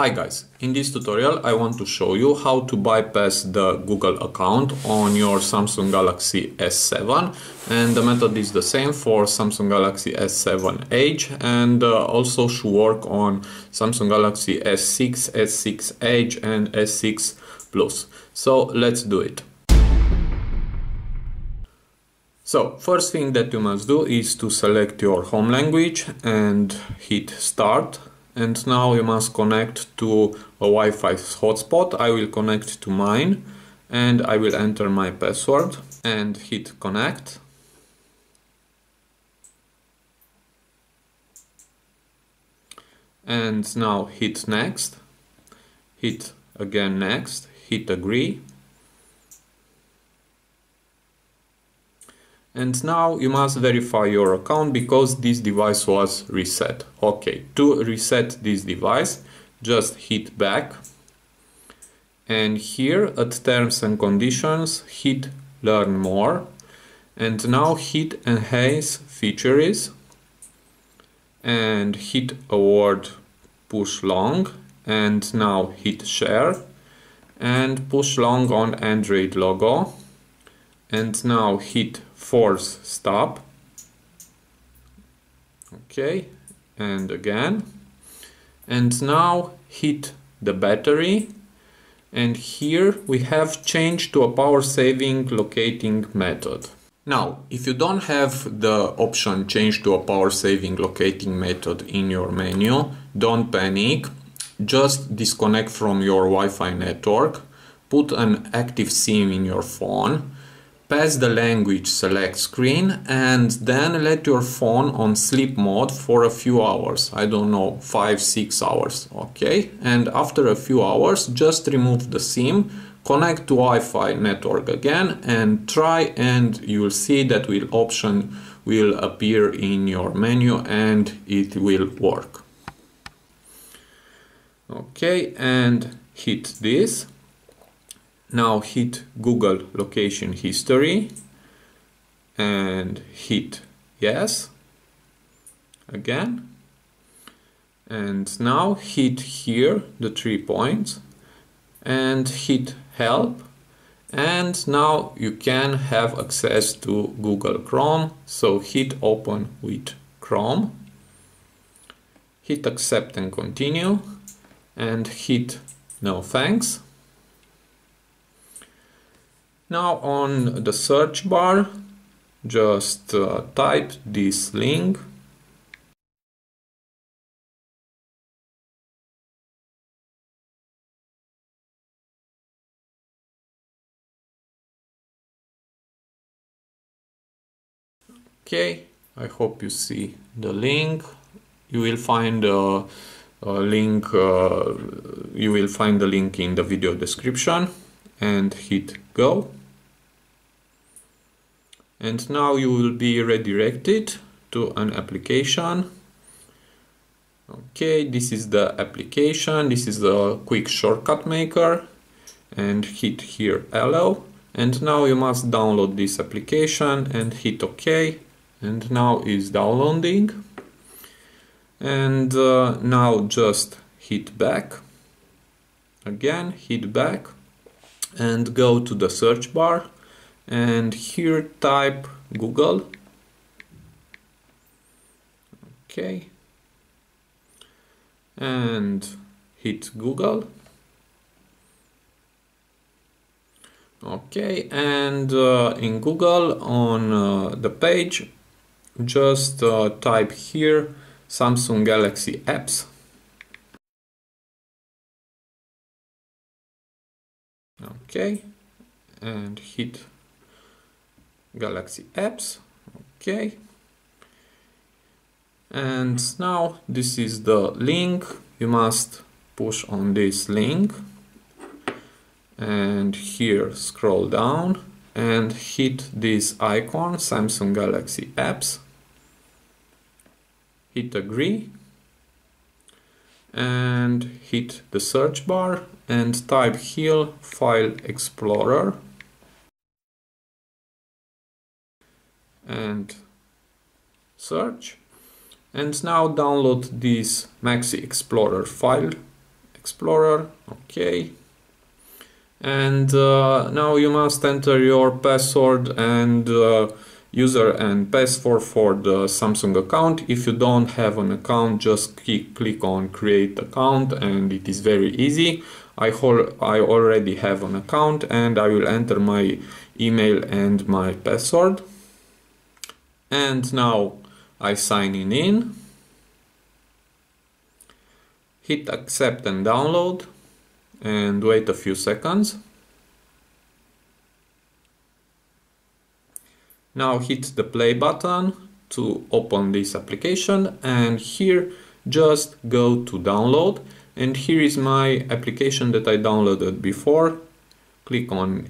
Hi guys, in this tutorial I want to show you how to bypass the Google account on your Samsung Galaxy S7 and the method is the same for Samsung Galaxy S7 Edge and uh, also should work on Samsung Galaxy S6, S6 Edge and S6 Plus. So let's do it. So first thing that you must do is to select your home language and hit start and now you must connect to a Wi-Fi hotspot. I will connect to mine and I will enter my password and hit connect. And now hit next, hit again next, hit agree and now you must verify your account because this device was reset. Okay to reset this device just hit back. And here at terms and conditions hit learn more. And now hit enhance features. And hit award push long. And now hit share. And push long on android logo and now hit force stop. Okay and again. And now hit the battery. And here we have changed to a power saving locating method. Now if you don't have the option change to a power saving locating method in your menu don't panic. Just disconnect from your Wi-Fi network. Put an active SIM in your phone pass the language select screen and then let your phone on sleep mode for a few hours. I don't know five six hours okay? And after a few hours just remove the sim connect to wi-fi network again and try and you will see that will option will appear in your menu and it will work. Okay and hit this now hit Google location history and hit yes again. And now hit here the three points and hit help. And now you can have access to Google Chrome. So hit open with Chrome. Hit accept and continue. And hit no thanks now on the search bar, just uh, type this link. Okay i hope you see the link. You will find a, a link uh, you will find the link in the video description and hit go and now you will be redirected to an application. Okay this is the application. This is the quick shortcut maker. And hit here allow. And now you must download this application and hit ok. And now is downloading. And uh, now just hit back. Again hit back. And go to the search bar and here type Google. Okay. And hit Google. Okay and uh, in Google on uh, the page just uh, type here Samsung Galaxy apps. Okay. And hit Galaxy apps. Okay. And now this is the link. You must push on this link and here scroll down and hit this icon Samsung Galaxy apps hit agree and hit the search bar and type here file explorer and search and now download this Maxi Explorer file Explorer, okay. And uh, now you must enter your password and uh, user and password for the Samsung account. If you don't have an account, just click, on create account and it is very easy. I, I already have an account and I will enter my email and my password. And now I sign in in. Hit accept and download and wait a few seconds. Now hit the play button to open this application and here just go to download and here is my application that I downloaded before. Click on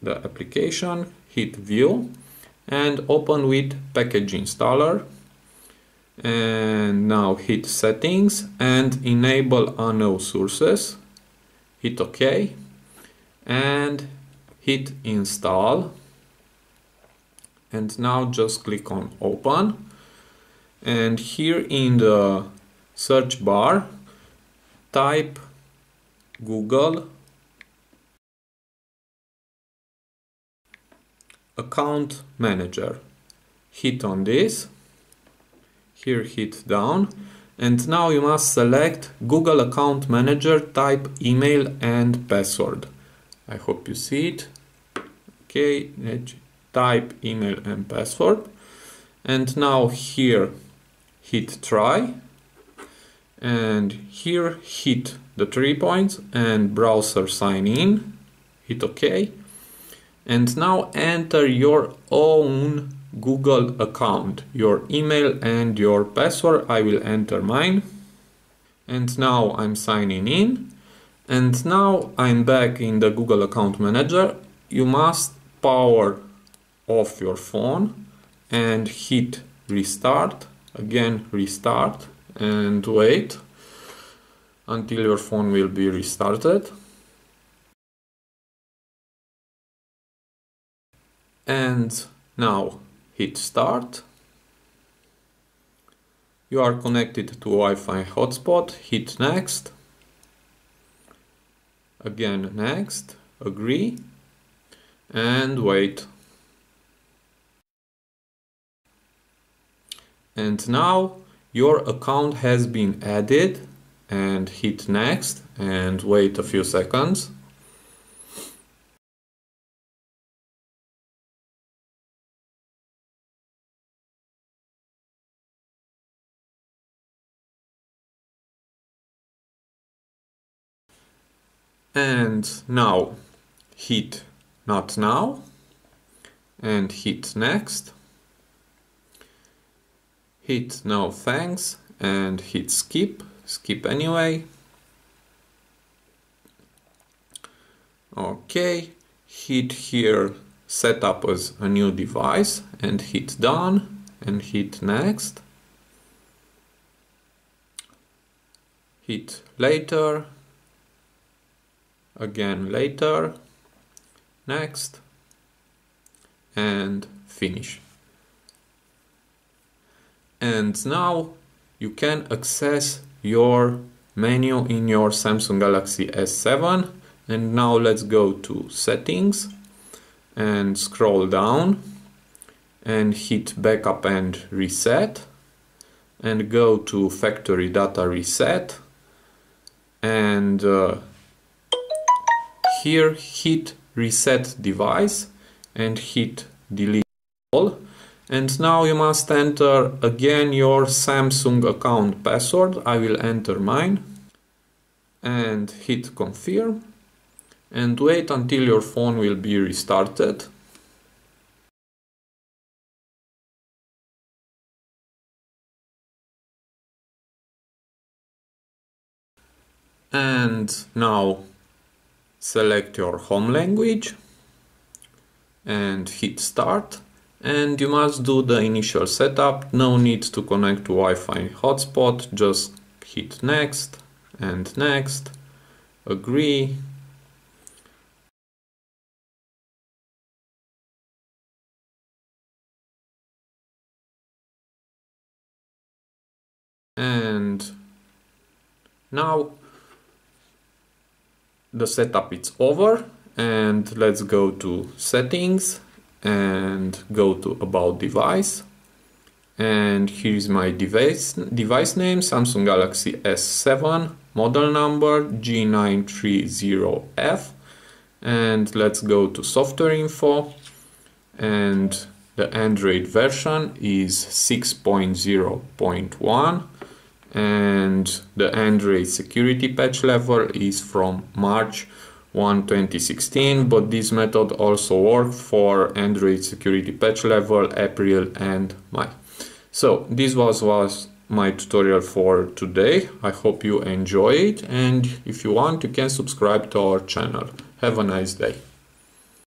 the application, hit view and open with package installer. And now hit settings and enable unknown sources. Hit ok. And hit install. And now just click on open. And here in the search bar type google account manager. Hit on this. Here hit down. And now you must select google account manager type email and password. I hope you see it. Okay type email and password. And now here hit try. And here hit the three points and browser sign in. Hit ok and now enter your own Google account your email and your password. I will enter mine. And now I'm signing in. And now I'm back in the Google account manager. You must power off your phone and hit restart. Again restart and wait until your phone will be restarted and now hit start. You are connected to Wi-Fi hotspot. Hit next. Again next. Agree. And wait. And now your account has been added. And hit next. And wait a few seconds and now hit not now and hit next. Hit no thanks and hit skip skip anyway. Okay hit here set up as a new device and hit done and hit next. Hit later again later next and finish. And now you can access your menu in your Samsung Galaxy S7 and now let's go to settings and scroll down and hit backup and reset. And go to factory data reset. And uh, here hit reset device and hit delete all. And now you must enter again your Samsung account password. I will enter mine and hit confirm. And wait until your phone will be restarted. And now select your home language and hit start. And you must do the initial setup. No need to connect to Wi-Fi hotspot. Just hit next and next. Agree. And now the setup is over and let's go to settings and go to about device. And here is my device device name Samsung Galaxy S7 model number G930F and let's go to software info. And the Android version is 6.0.1 and the Android security patch level is from March 1 2016 but this method also worked for Android security patch level April and May. So this was, was my tutorial for today. I hope you enjoy it and if you want you can subscribe to our channel. Have a nice day.